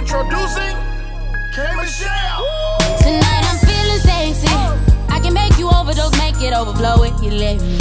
Introducing K Michelle. Tonight I'm feeling sexy. I can make you overdose, make it overflow if you let me.